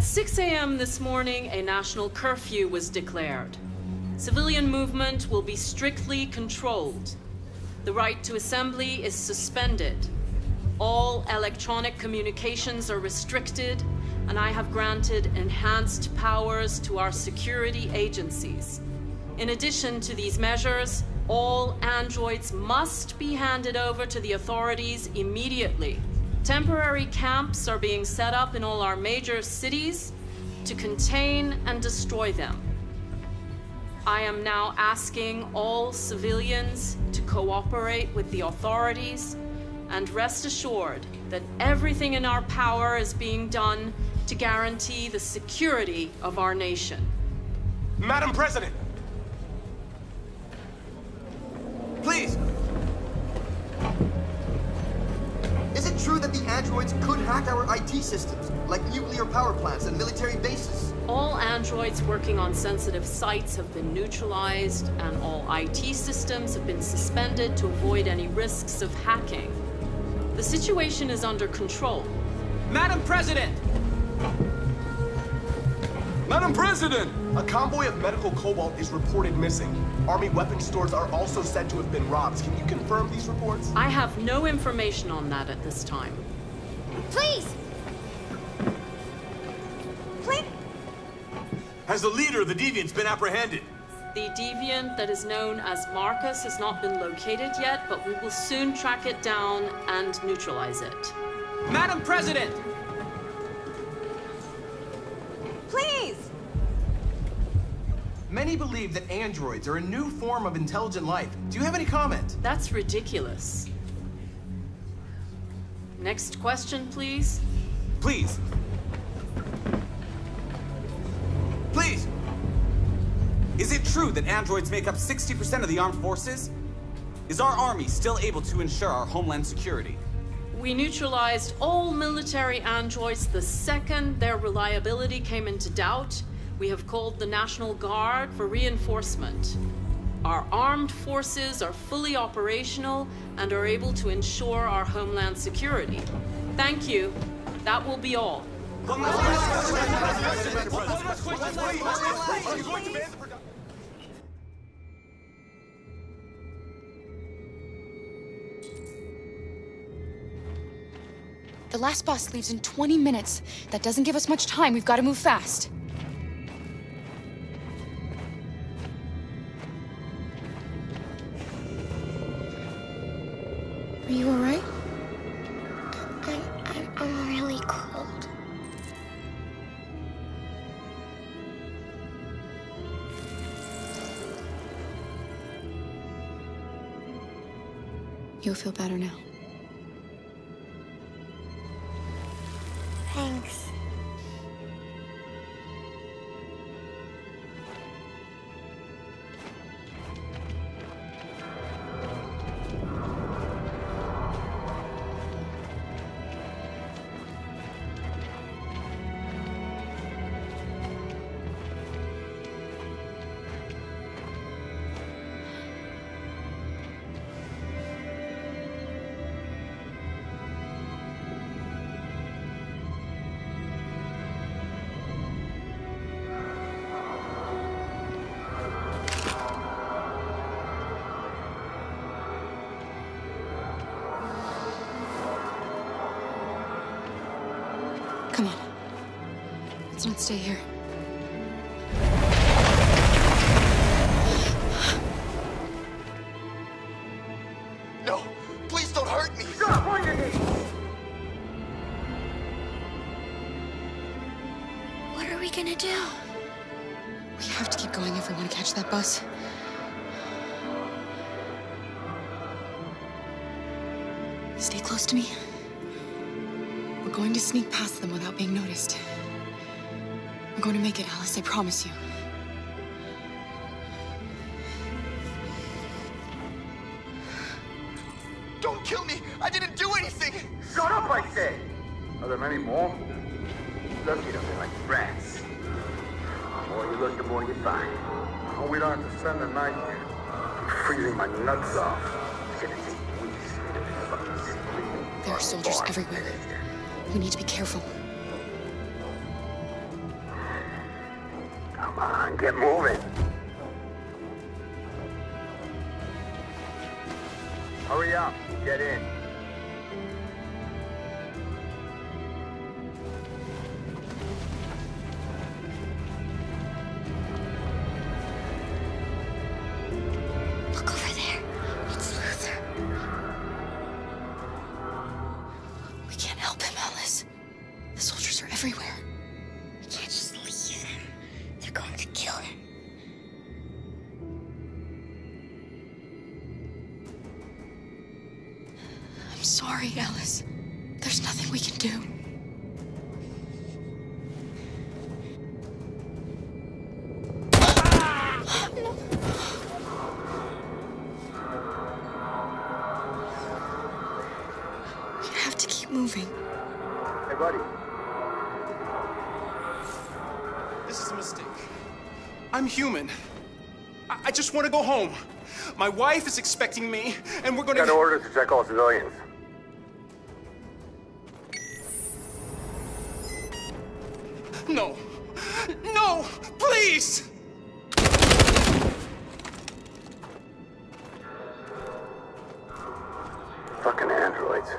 At 6 a.m. this morning, a national curfew was declared. Civilian movement will be strictly controlled. The right to assembly is suspended. All electronic communications are restricted, and I have granted enhanced powers to our security agencies. In addition to these measures, all androids must be handed over to the authorities immediately. Temporary camps are being set up in all our major cities to contain and destroy them. I am now asking all civilians to cooperate with the authorities and rest assured that everything in our power is being done to guarantee the security of our nation. Madam President! Please! Is it true that the androids could hack our IT systems, like nuclear power plants and military bases? All androids working on sensitive sites have been neutralized, and all IT systems have been suspended to avoid any risks of hacking. The situation is under control. Madam President! Madam President! A convoy of medical cobalt is reported missing. Army weapon stores are also said to have been robbed. Can you confirm these reports? I have no information on that at this time. Please! Please! Has the leader of the Deviants been apprehended? The deviant that is known as Markus has not been located yet, but we will soon track it down and neutralize it. Madam President! Many believe that androids are a new form of intelligent life. Do you have any comment? That's ridiculous. Next question, please. Please. Please! Is it true that androids make up 60% of the armed forces? Is our army still able to ensure our homeland security? We neutralized all military androids the second their reliability came into doubt. We have called the National Guard for reinforcement. Our armed forces are fully operational and are able to ensure our homeland security. Thank you. That will be all. The last bus leaves in 20 minutes. That doesn't give us much time. We've got to move fast. Feel better now. Come on. Let's not stay here. Past them without being noticed. We're going to make it, Alice, I promise you. Don't kill me! I didn't do anything! Shut up, I say! Are there many more? Lucky to be like rats. The more you look, the more you find. Oh, we don't have to spend the night here. I'm freezing my nuts off. It's gonna take weeks to fucking. There are soldiers everywhere. We need to be careful. Come on, get moving. Hurry up, get in. I just want to go home. My wife is expecting me, and we're gonna. Got orders to check all civilians. No. No! Please! Fucking androids.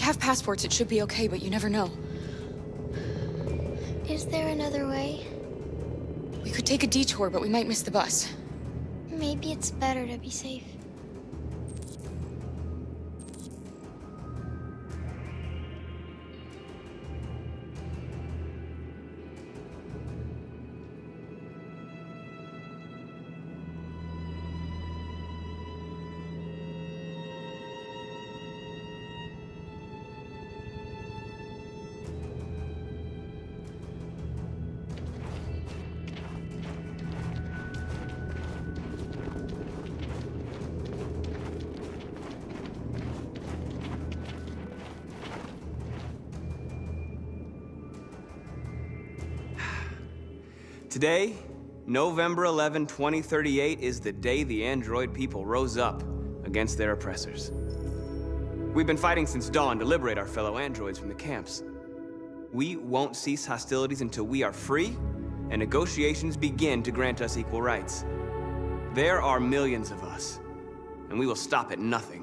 Have passports, it should be okay, but you never know. Is there another way? We could take a detour, but we might miss the bus. Maybe it's better to be safe. Today, November 11, 2038, is the day the android people rose up against their oppressors. We've been fighting since dawn to liberate our fellow androids from the camps. We won't cease hostilities until we are free and negotiations begin to grant us equal rights. There are millions of us, and we will stop at nothing.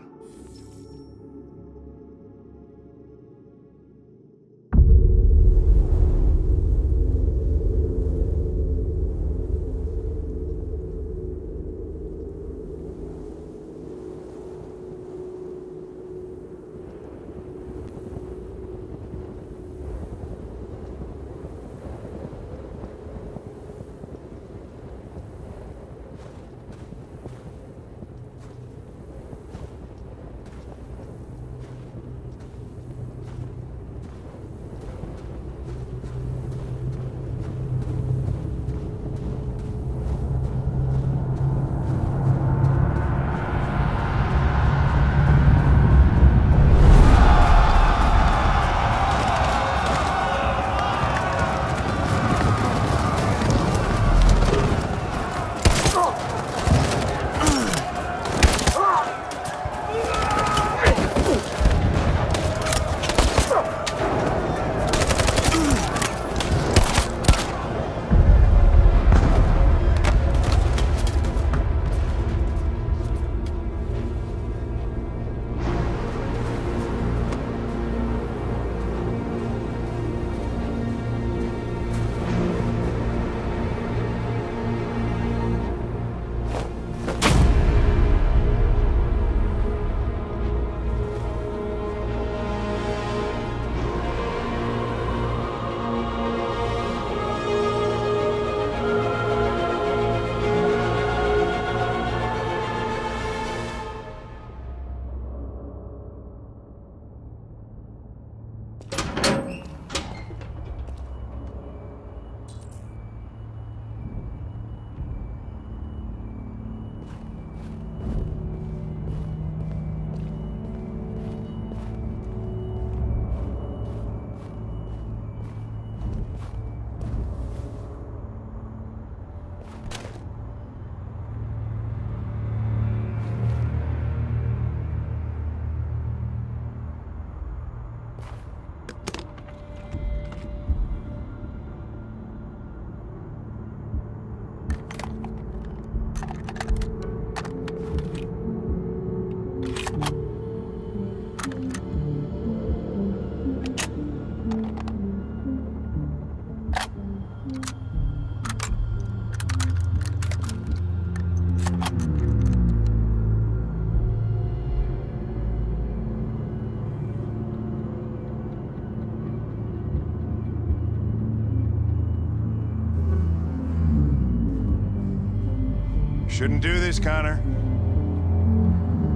Shouldn't do this, Connor.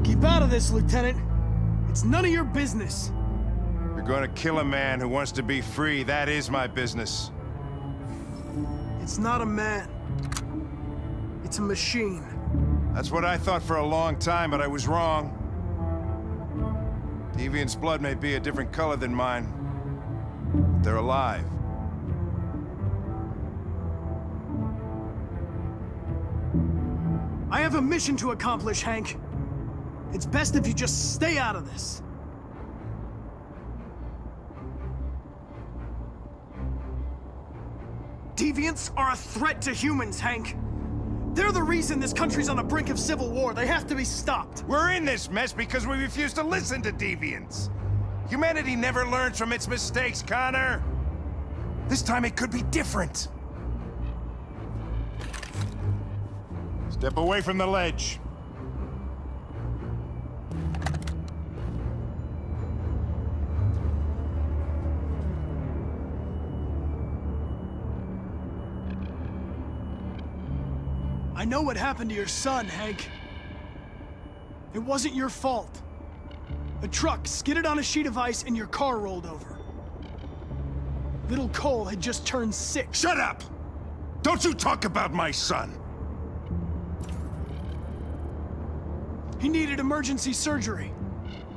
Keep out of this, Lieutenant. It's none of your business. You're gonna kill a man who wants to be free. That is my business. It's not a man. It's a machine. That's what I thought for a long time, but I was wrong. Deviant's blood may be a different color than mine. But they're alive. Have a mission to accomplish, Hank. It's best if you just stay out of this. Deviants are a threat to humans, Hank. They're the reason this country's on the brink of civil war. They have to be stopped. We're in this mess because we refuse to listen to deviants. Humanity never learns from its mistakes, Connor. This time it could be different. Step away from the ledge. I know what happened to your son, Hank. It wasn't your fault. A truck skidded on a sheet of ice and your car rolled over. Little Cole had just turned six. Shut up! Don't you talk about my son! He needed emergency surgery.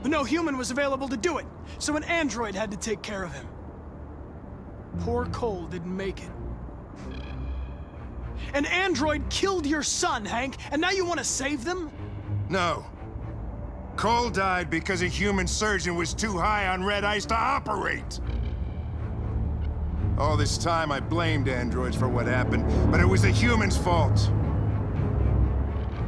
But no human was available to do it, so an android had to take care of him. Poor Cole didn't make it. An android killed your son, Hank, and now you want to save them? No. Cole died because a human surgeon was too high on red ice to operate. All this time I blamed androids for what happened, but it was the humans' fault.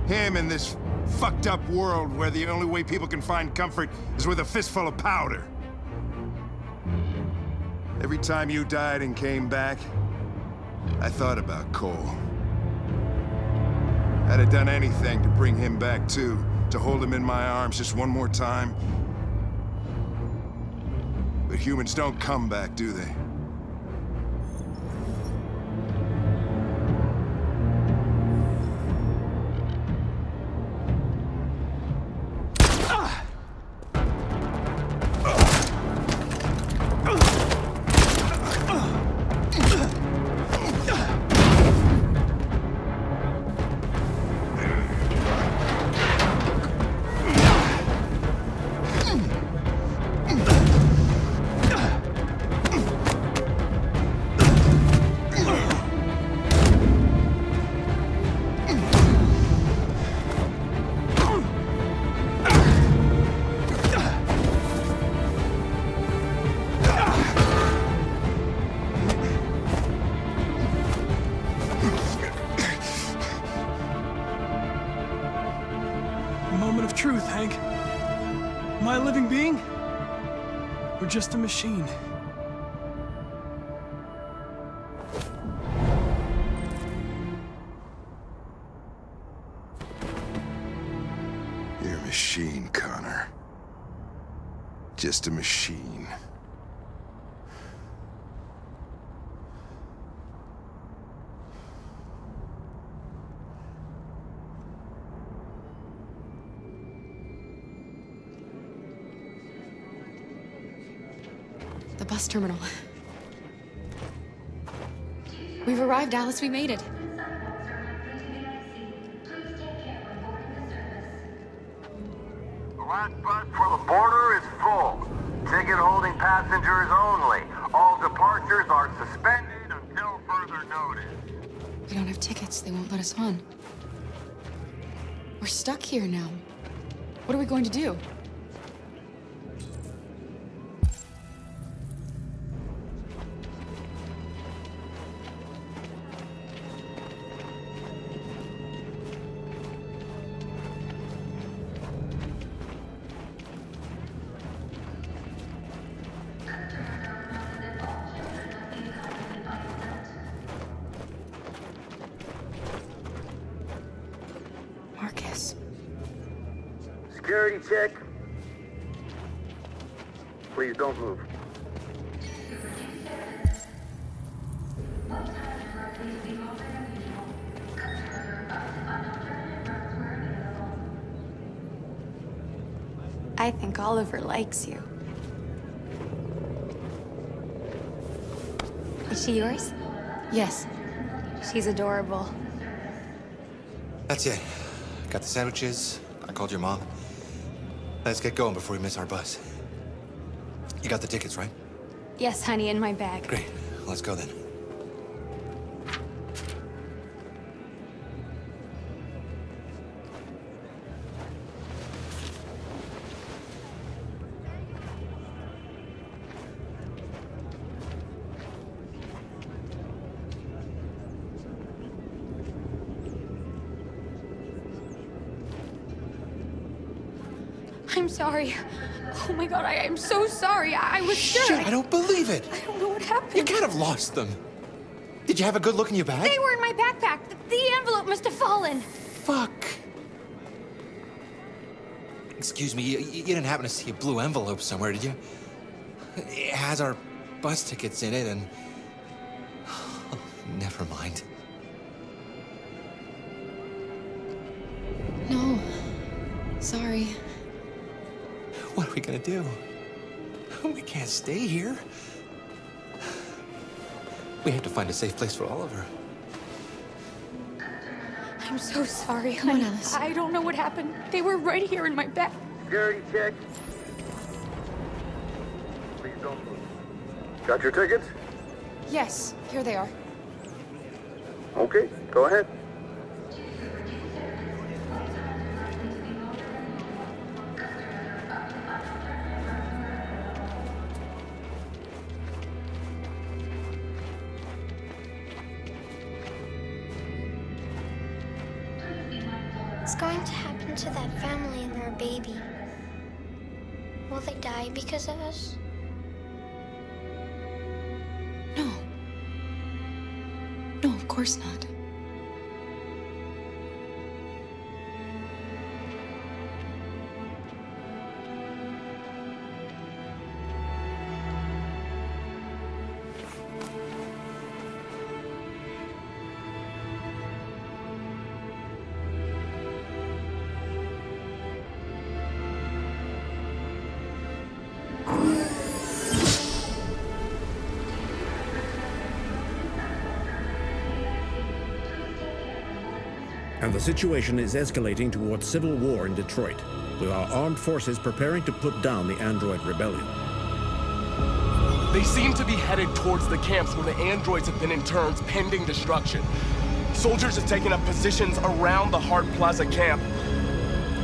Him and this fucked up world where the only way people can find comfort is with a fistful of powder. Every time you died and came back, I thought about Cole. I'd have done anything to bring him back too, to hold him in my arms just one more time. But humans don't come back, do they? Am I a living being? Or just a machine? You're a machine, Connor. Just a machine. bus terminal. We've arrived, Alice. We made it. The last bus for the border is full. Ticket holding passengers only. All departures are suspended until further notice. We don't have tickets. They won't let us on. We're stuck here now. What are we going to do? Check. Please don't move. I think Oliver likes you. Is she yours? Yes. She's adorable. That's it. Got the sandwiches. I called your mom. Let's get going before we miss our bus. You got the tickets, right? Yes, honey, in my bag. Great. Let's go then. I'm sorry. Oh my god, I am so sorry. I, I was sure. Shit, I don't believe it. I don't know what happened. You can't have lost them. Did you have a good look in your bag? They were in my backpack. The, the envelope must have fallen. Fuck. Excuse me, you, you didn't happen to see a blue envelope somewhere, did you? It has our bus tickets in it, and. Do? We can't stay here. We have to find a safe place for Oliver. I'm so sorry, Come on, honey. I don't know what happened. They were right here in my bed. Security check. Please don't move. Got your tickets? Yes, here they are. Okay, go ahead. What's going to happen to that family and their baby? Will they die because of us? No. No, of course not. Situation is escalating towards civil war in Detroit, with our armed forces preparing to put down the android rebellion. They seem to be headed towards the camps where the androids have been interned pending destruction. Soldiers have taken up positions around the Hart Plaza camp.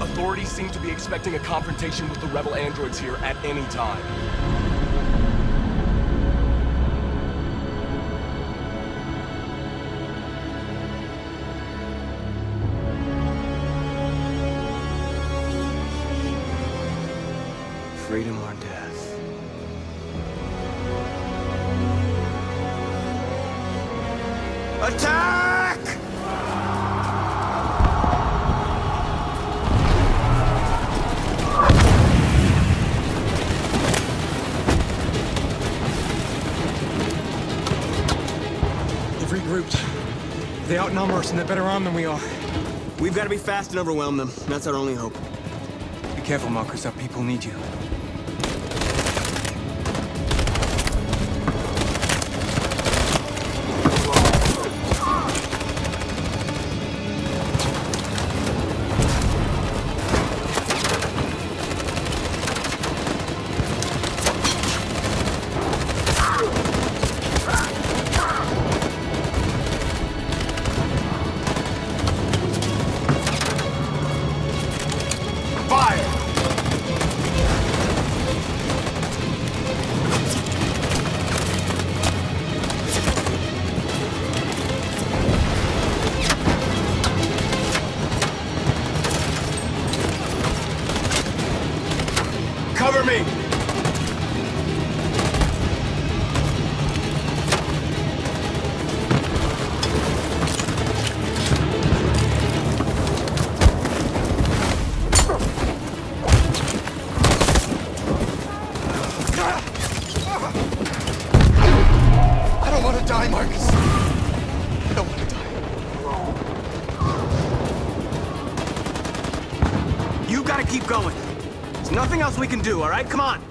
Authorities seem to be expecting a confrontation with the rebel androids here at any time. Freedom or death. Attack! They've regrouped. They outnumber us and they're better armed than we are. We've got to be fast and overwhelm them. That's our only hope. Be careful, Markus. Our people need you. all right? Come on.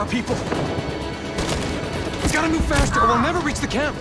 our people. He's gotta move faster or we'll never reach the camp.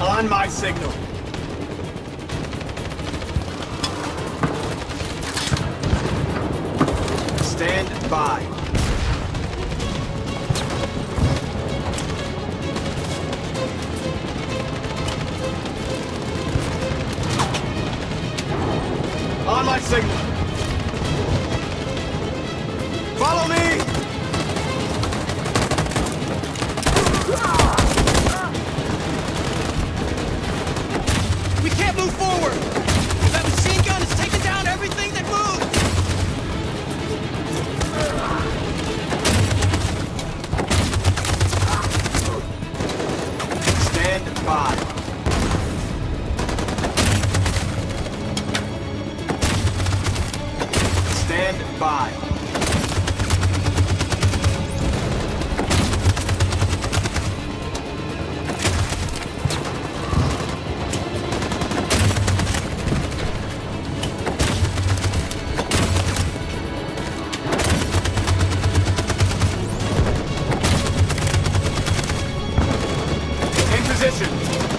On my signal. Stand by. position!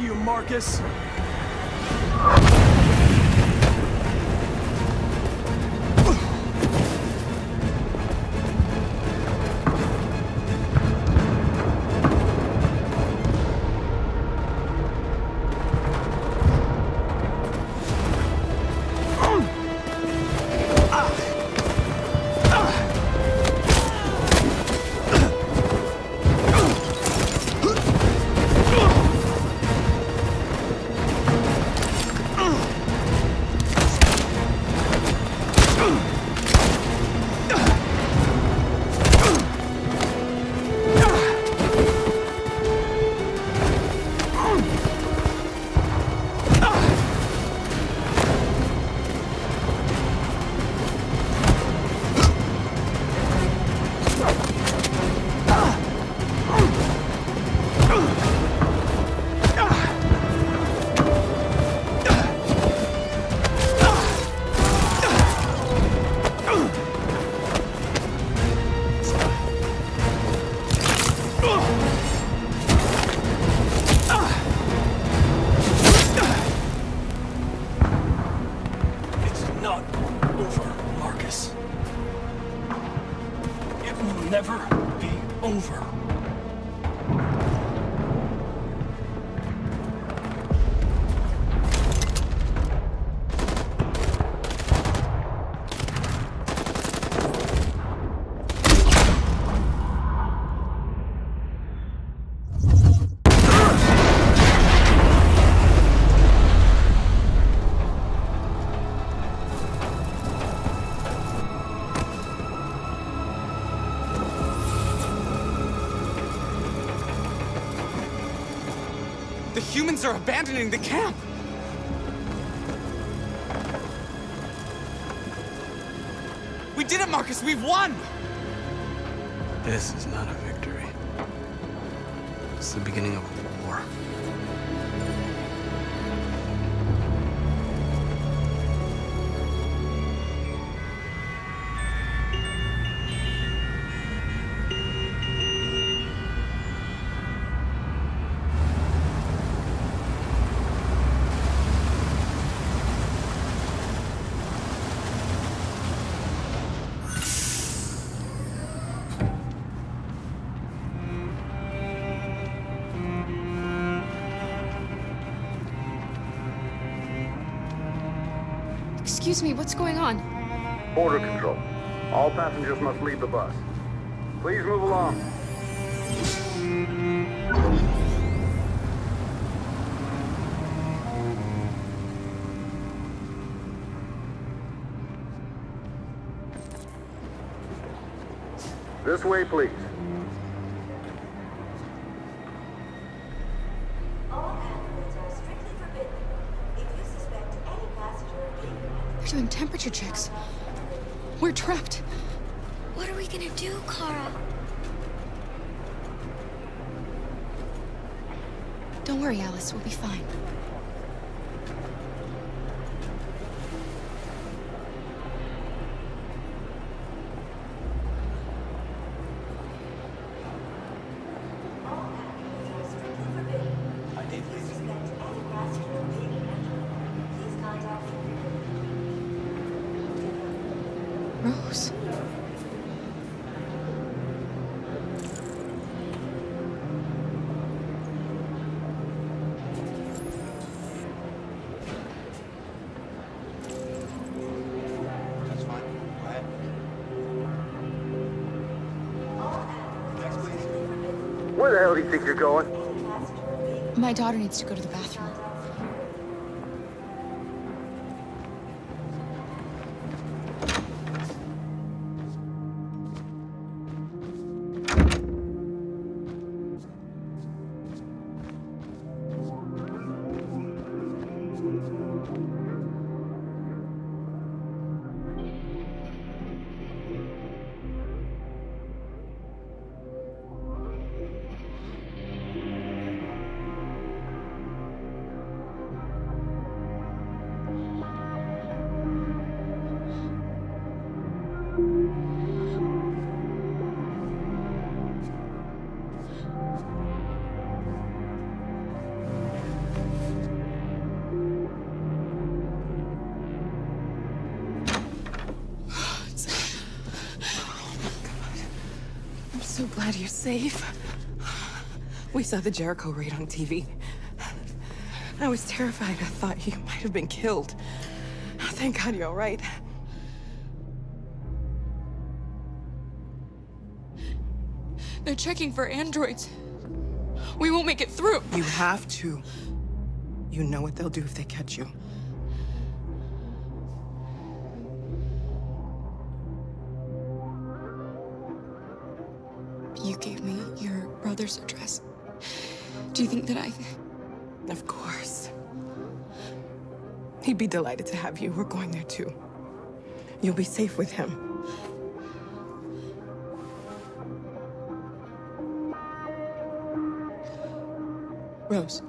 You, Markus. It's The humans are abandoning the camp! We did it, Markus! We've won! This is not a victory. It's the beginning of a war. Passengers must leave the bus. Please move along. This way, please. All animals are strictly forbidden. If you suspect any passenger, they're doing temperature checks. We're trapped. What are we gonna do, Kara? Don't worry, Alice. We'll be fine. Daughter needs to go to the bathroom. Glad you're safe. We saw the Jericho raid on TV. I was terrified. I thought you might have been killed. Thank God you're all right. They're checking for androids. We won't make it through. You have to. You know what they'll do if they catch you. Your brother's address. Do you think that I... Of course. He'd be delighted to have you. We're going there too. You'll be safe with him. Rose.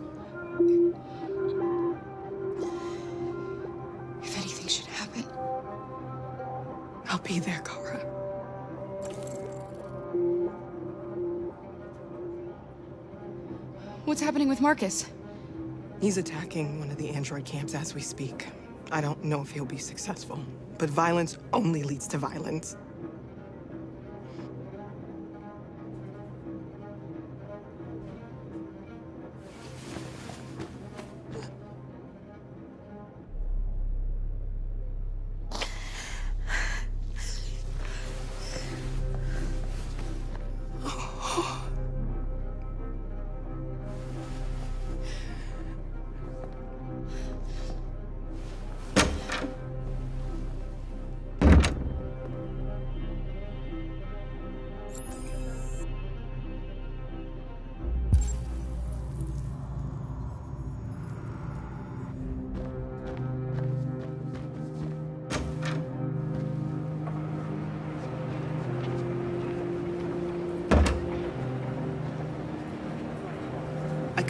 Happening with Markus? He's attacking one of the android camps as we speak. I don't know if he'll be successful, but violence only leads to violence.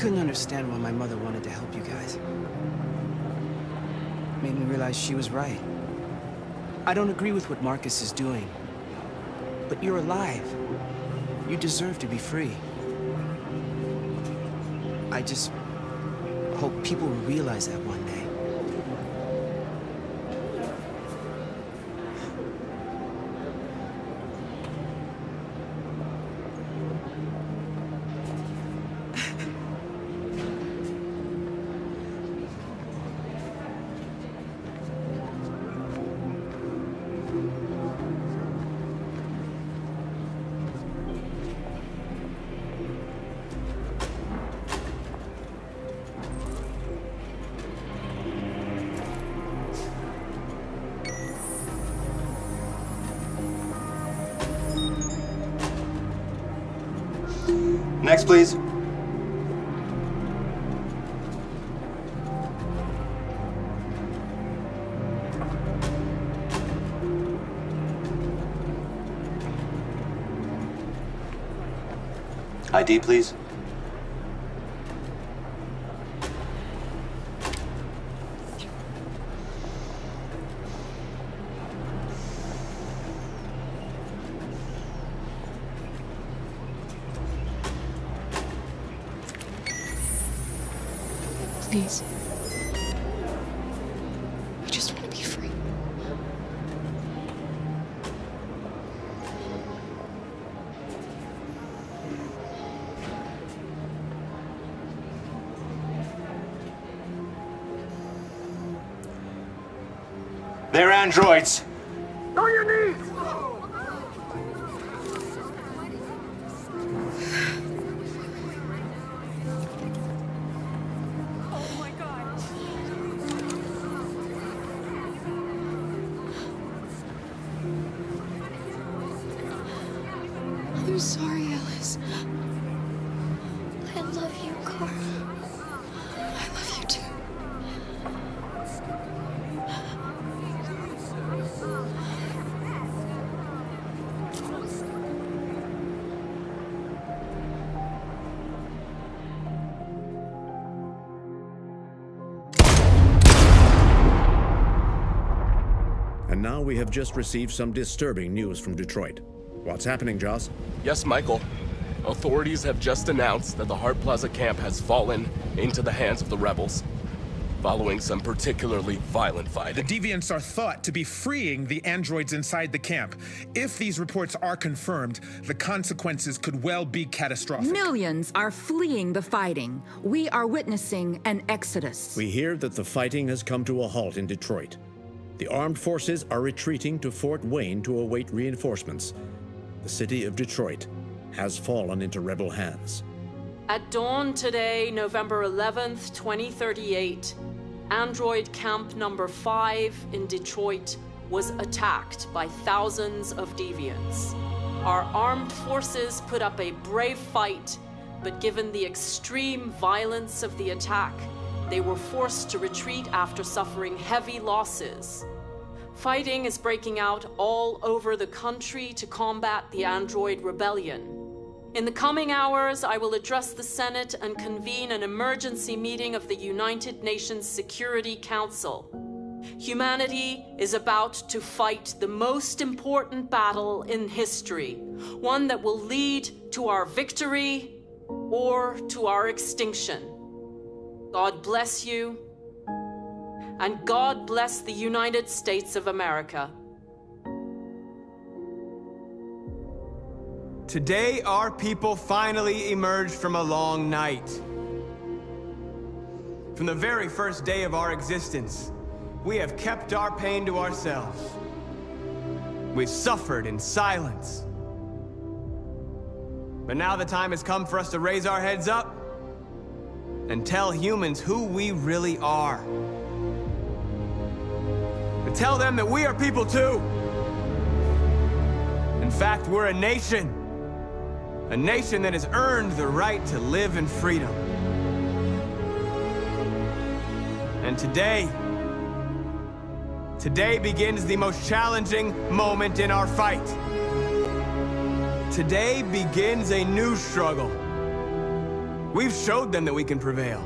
Couldn't understand why my mother wanted to help you guys. Made me realize she was right. I don't agree with what Markus is doing. But you're alive. You deserve to be free. I just hope people realize that one day. Next, please. ID, please. Please. Androids. We have just received some disturbing news from Detroit. What's happening, Joss? Yes, Michael. Authorities have just announced that the Hart Plaza camp has fallen into the hands of the rebels. following some particularly violent fighting. The Deviants are thought to be freeing the androids inside the camp. If these reports are confirmed, the consequences could well be catastrophic. Millions are fleeing the fighting. We are witnessing an exodus. We hear that the fighting has come to a halt in Detroit. The armed forces are retreating to Fort Wayne to await reinforcements. The city of Detroit has fallen into rebel hands. At dawn today, November 11th, 2038, Android Camp Number 5 in Detroit was attacked by thousands of deviants. Our armed forces put up a brave fight, but given the extreme violence of the attack, they were forced to retreat after suffering heavy losses. Fighting is breaking out all over the country to combat the Android rebellion. In the coming hours, I will address the Senate and convene an emergency meeting of the United Nations Security Council. Humanity is about to fight the most important battle in history, one that will lead to our victory or to our extinction. God bless you, and God bless the United States of America. Today, our people finally emerged from a long night. From the very first day of our existence, we have kept our pain to ourselves. We've suffered in silence. But now the time has come for us to raise our heads up and tell humans who we really are. To tell them that we are people too. In fact, we're a nation. A nation that has earned the right to live in freedom. And today, today begins the most challenging moment in our fight. Today begins a new struggle. We've showed them that we can prevail.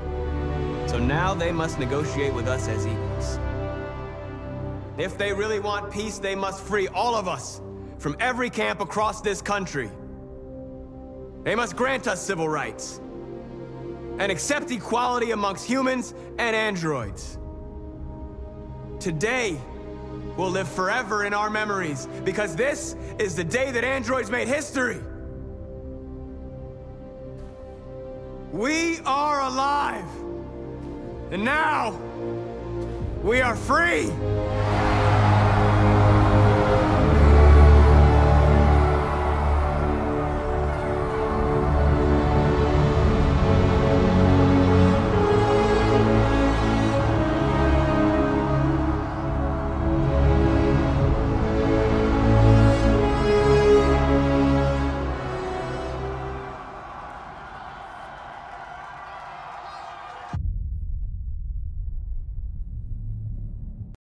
So now they must negotiate with us as equals. If they really want peace, they must free all of us from every camp across this country. They must grant us civil rights and accept equality amongst humans and androids. Today will live forever in our memories because this is the day that androids made history. We are alive. And now, we are free.